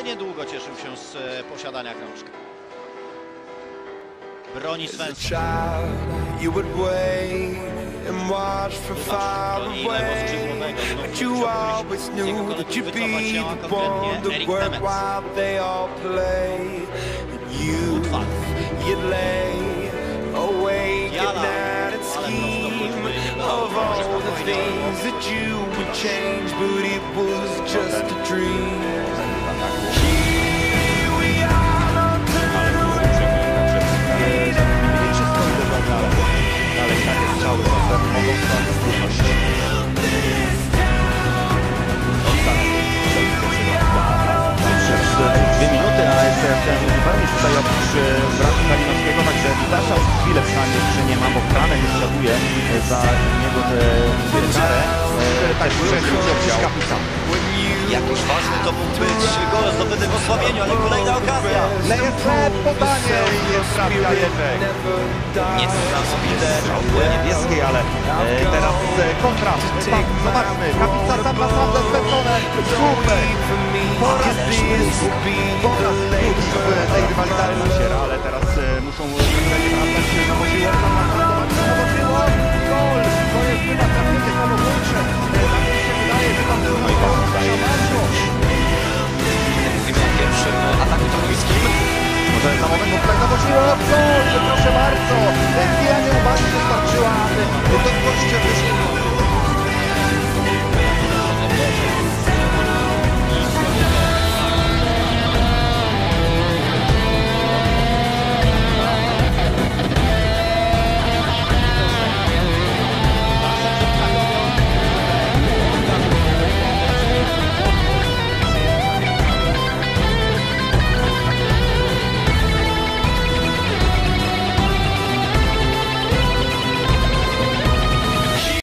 ale niedługo cieszył się z e, posiadania krążka. Broni Svensson. would broni. Znów jego konkretnie Erik Jala. Ale of all the things that you would change, but it was a jeszcze chciałem uzupełnić tutaj oprócz e, braku Kalinowskiego, także Łukasza już chwilę przynajmniej jeszcze nie ma, bo Franek już siaduje e, za niego tę karę. E, Tak, że kapitan. Jakiś ważny to mógł być gol zdobyty w osłabieniu, ale kolejna okazja. Leje podanie i jest Jerzek. Niesamowite. Strzałuje niebieskiej, ale e, teraz e, kontra. Tam, zobaczmy, kapitan sam na sam ze Svenssonem. Super. Po raz drugi, po raz completa posible, gol de Marzo, el día